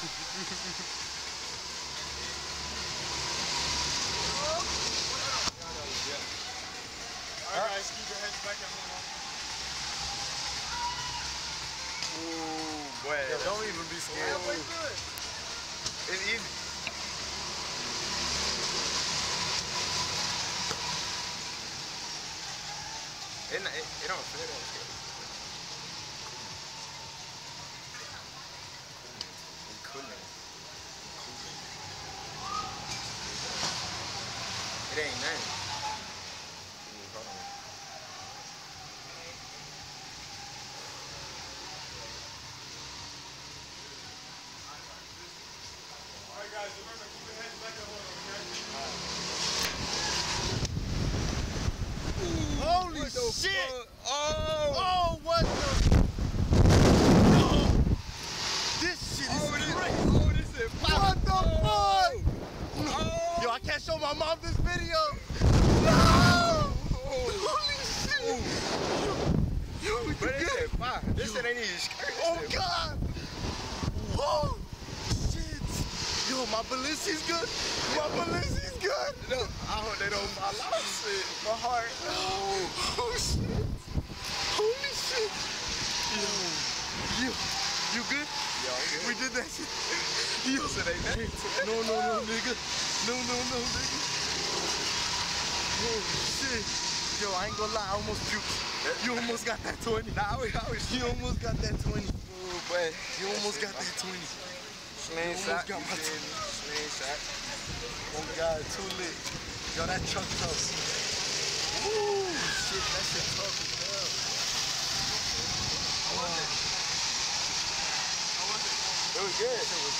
Alright guys, your heads back and hold on. Ooh, boy. Yeah, don't even be scared. Halfway good. It's easy. It, it, it don't feel that good. I'm cooling. It ain't nothing. Ooh, hold on. Alright guys, remember, keep your heads back and hold on, okay? Holy shit! Oh! Oh, what the? No! This shit is Oh, this, crazy. oh, this is What the fuck? Yo, show my mom this video. No! Holy shit! Yo, you But this good? is fire. Oh, this shit ain't even scary. Oh God! Oh shit! Yo, my Balenci's good. My Balenci's good. No, I hope they don't fall off. Shit, my heart. Oh, oh shit! Holy shit! Yo, yo, you good? Yo, I'm good. We did that shit. Yo, shit ain't nothing. no, no, no, nigga. No, no, no, nigga. Oh shit! Yo, I ain't gonna lie, I almost puked. You almost got that 20. Nah, I was, I was You almost got that 20. Ooh, but You almost got that 20. slingshot. got my you feel me? Slingshot. Oh God, too lit. Yo, that truck tough. Woo, shit, that shit tough as hell. It was good.